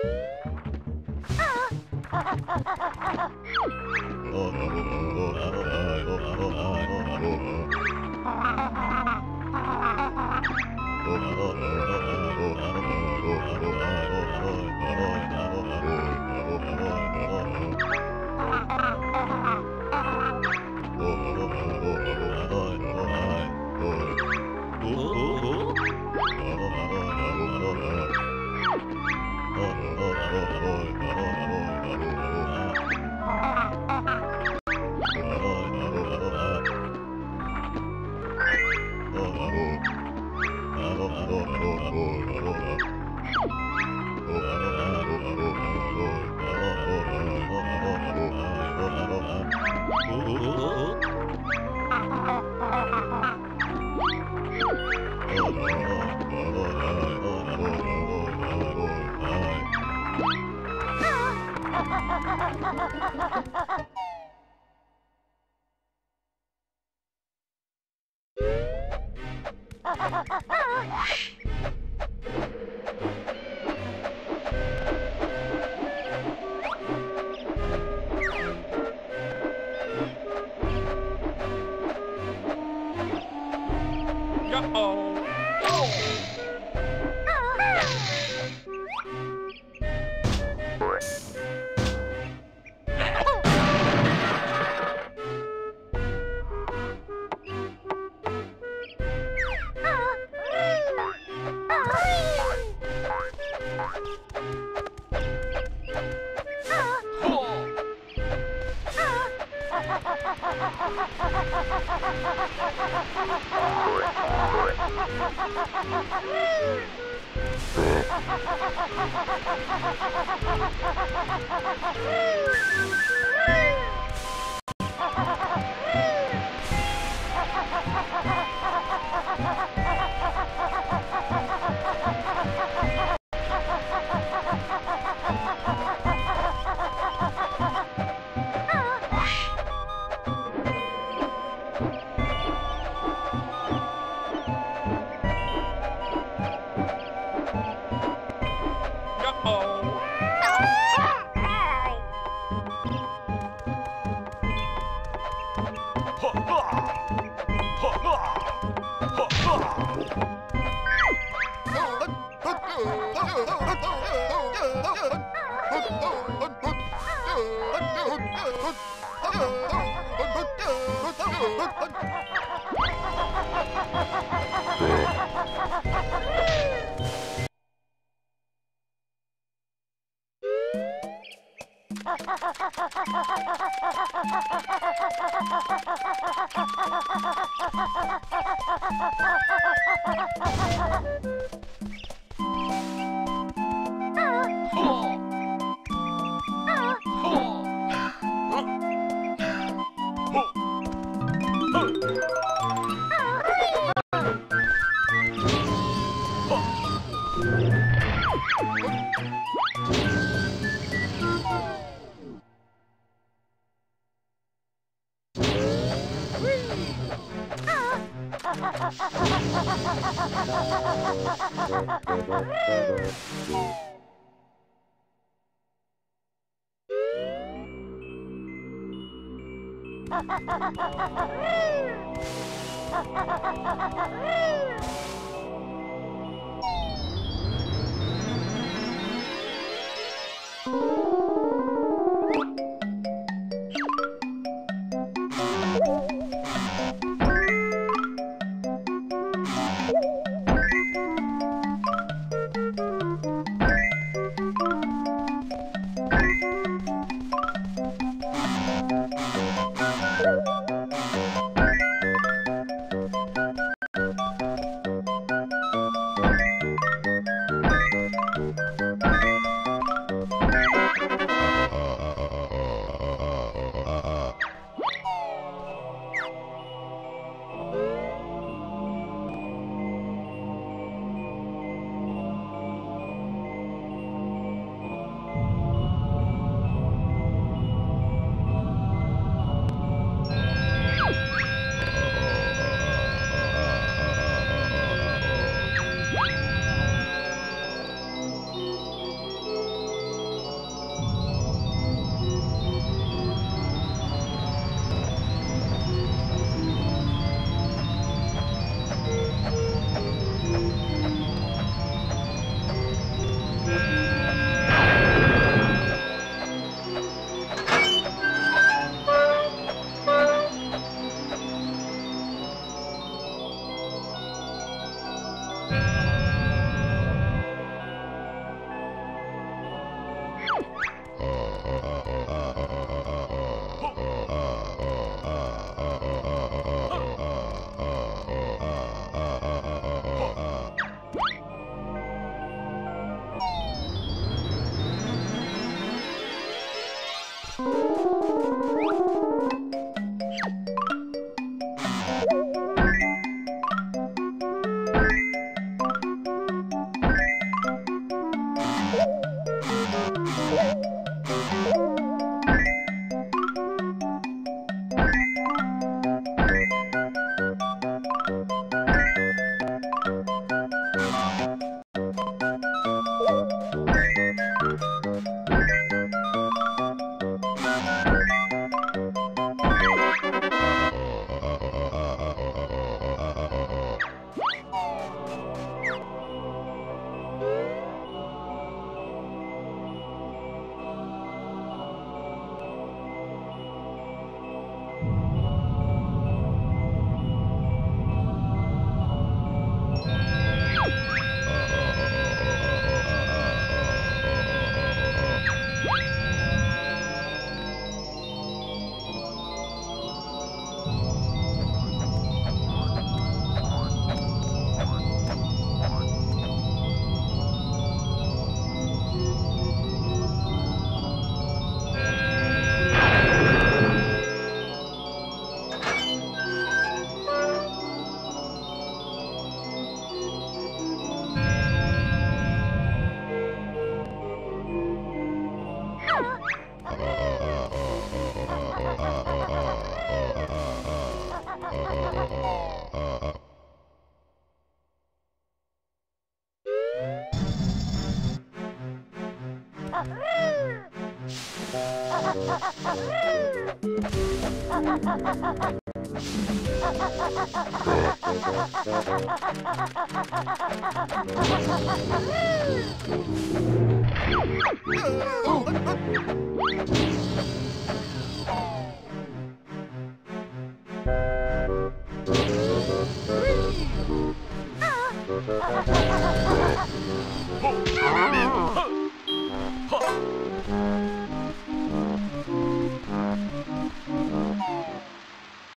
Oh, Ah! Woo! ハハハハ you Ha ha ha ha ha! you. you. Oh.